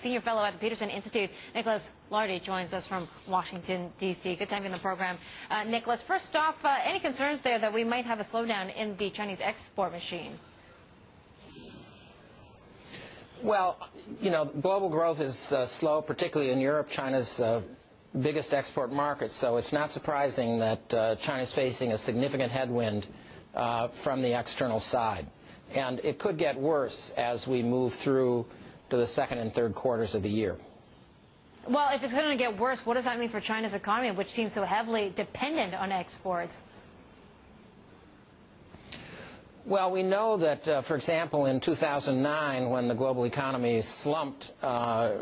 senior fellow at the Peterson Institute. Nicholas Lardy joins us from Washington, D.C. Good time in the program. Uh, Nicholas, first off, uh, any concerns there that we might have a slowdown in the Chinese export machine? Well, you know, global growth is uh, slow, particularly in Europe. China's uh, biggest export market, so it's not surprising that uh, China's facing a significant headwind uh, from the external side. And it could get worse as we move through to the second and third quarters of the year. Well, if it's going to get worse, what does that mean for China's economy, which seems so heavily dependent on exports? Well, we know that, uh, for example, in 2009, when the global economy slumped, uh,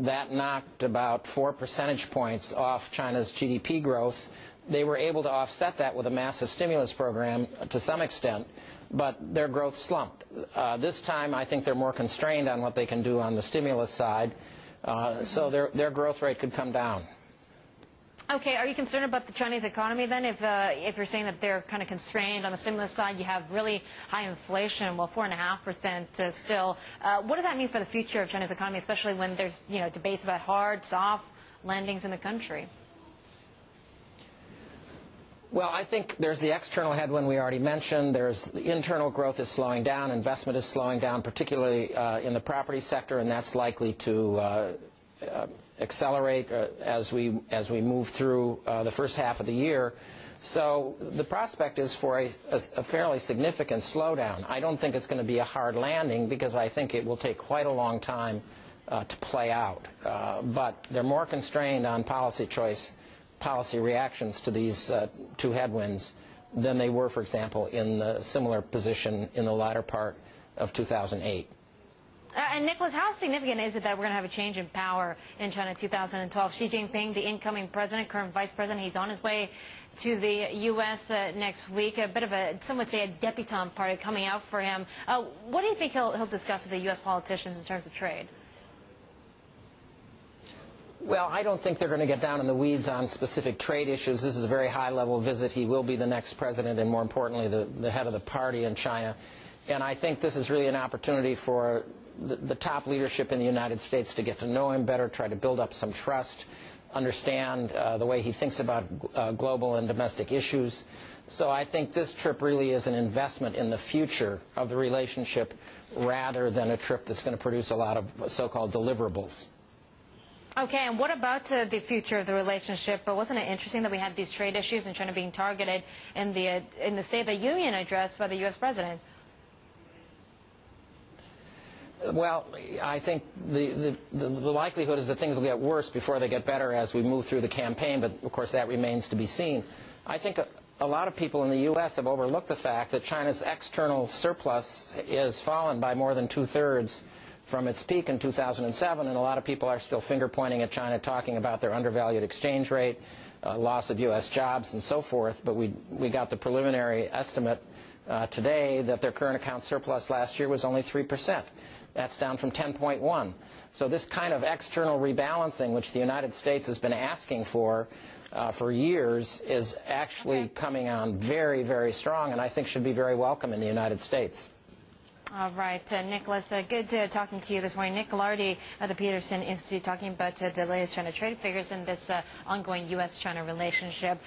that knocked about four percentage points off China's GDP growth. They were able to offset that with a massive stimulus program to some extent, but their growth slumped. Uh, this time, I think they're more constrained on what they can do on the stimulus side, uh, so their, their growth rate could come down. Okay, are you concerned about the Chinese economy then? If uh, if you're saying that they're kind of constrained on the stimulus side, you have really high inflation, well, four and a half percent uh, still. Uh, what does that mean for the future of China's economy, especially when there's you know debates about hard, soft landings in the country? Well, I think there's the external headwind we already mentioned. There's the internal growth is slowing down. Investment is slowing down, particularly uh, in the property sector, and that's likely to uh, uh, accelerate uh, as we as we move through uh, the first half of the year. So the prospect is for a, a, a fairly significant slowdown. I don't think it's going to be a hard landing because I think it will take quite a long time uh, to play out. But they're more constrained on policy choice, policy reactions to these uh, two headwinds than they were, for example, in the similar position in the latter part of 2008. Uh, and Nicholas, how significant is it that we're going to have a change in power in China in 2012? Xi Jinping, the incoming president, current vice president, he's on his way to the U.S. Uh, next week. A bit of a, some would say, a debutante party coming out for him. Uh, what do you think he'll, he'll discuss with the U.S. politicians in terms of trade? Well, I don't think they're going to get down in the weeds on specific trade issues. This is a very high-level visit. He will be the next president and, more importantly, the, the head of the party in China. And I think this is really an opportunity for the, the, top leadership in the United States to get to know him better, try to build up some trust, understand uh, the way he thinks about uh, global and domestic issues. So I think this trip really is an investment in the future of the relationship rather than a trip that's going to produce a lot of so-called deliverables. Okay, and what about uh, the future of the relationship? But wasn't it interesting that we had these trade issues and China being targeted in the uh, in the State of the Union address by the U.S. president? Well, I think the, the, the, likelihood is that things will get worse before they get better as we move through the campaign, but of course that remains to be seen. I think a, a lot of people in the U.S. have overlooked the fact that China's external surplus is fallen by more than two-thirds from its peak in 2007, and a lot of people are still finger-pointing at China, talking about their undervalued exchange rate, uh, loss of U.S. jobs, and so forth, but we, we got the preliminary estimate uh, today that their current account surplus last year was only 3 percent. That's down from 10.1. So this kind of external rebalancing, which the United States has been asking for uh, for years, is actually coming on very, very strong, and I think should be very welcome in the United States. All right, uh, Nicholas, uh, good uh, talking to you this morning. Nick Lardy of the Peterson Institute talking about uh, the latest China trade figures and this uh, ongoing U.S.-China relationship.